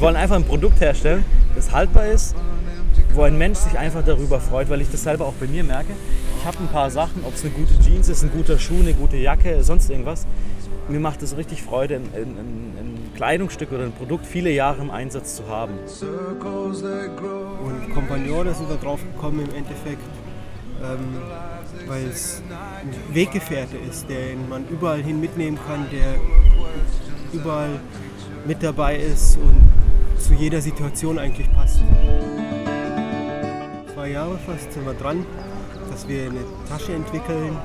wollen einfach ein Produkt herstellen, das haltbar ist, wo ein Mensch sich einfach darüber freut, weil ich das selber auch bei mir merke. Ich habe ein paar Sachen, ob es eine gute Jeans ist, ein guter Schuh, eine gute Jacke, sonst irgendwas. Mir macht es richtig Freude, ein, ein, ein Kleidungsstück oder ein Produkt viele Jahre im Einsatz zu haben. Und Compagnone sind wir drauf gekommen im Endeffekt, ähm, weil es ein Weggefährte ist, den man überall hin mitnehmen kann, der überall mit dabei ist und zu jeder Situation eigentlich passt. Zwei Jahre fast sind wir dran, dass wir eine Tasche entwickeln,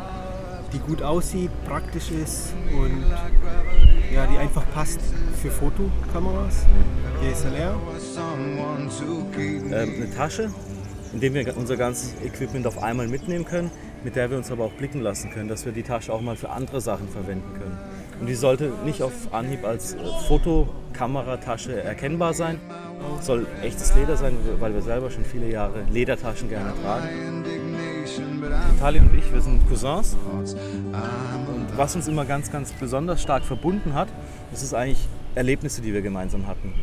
die gut aussieht, praktisch ist und ja, die einfach passt für Fotokameras, DSLR. Ähm, eine Tasche, in der wir unser ganzes Equipment auf einmal mitnehmen können, mit der wir uns aber auch blicken lassen können, dass wir die Tasche auch mal für andere Sachen verwenden können. Und die sollte nicht auf Anhieb als äh, Fotokameratasche erkennbar sein. Soll echtes Leder sein, weil wir selber schon viele Jahre Ledertaschen gerne tragen. Vitali und ich, wir sind Cousins. Und was uns immer ganz, ganz besonders stark verbunden hat, das ist eigentlich Erlebnisse, die wir gemeinsam hatten.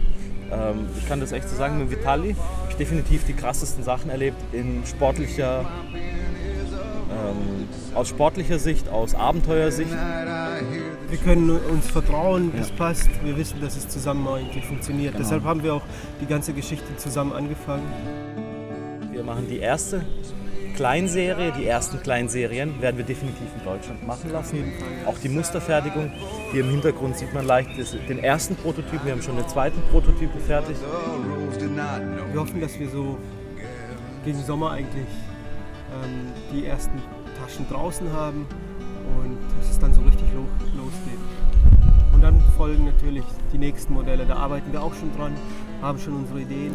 Ähm, ich kann das echt so sagen, mit Vitali habe ich definitiv die krassesten Sachen erlebt in sportlicher, ähm, aus sportlicher Sicht, aus Abenteuersicht. Wir können uns vertrauen, das passt. Wir wissen, dass es zusammen eigentlich funktioniert. Genau. Deshalb haben wir auch die ganze Geschichte zusammen angefangen. Wir machen die erste Kleinserie, die ersten Kleinserien werden wir definitiv in Deutschland machen lassen. Auch die Musterfertigung. Hier im Hintergrund sieht man leicht den ersten Prototypen. Wir haben schon den zweiten Prototypen fertig. Wir hoffen, dass wir so gegen Sommer eigentlich ähm, die ersten Taschen draußen haben und dass es dann so richtig lo losgeht. Und dann folgen natürlich die nächsten Modelle. Da arbeiten wir auch schon dran, haben schon unsere Ideen.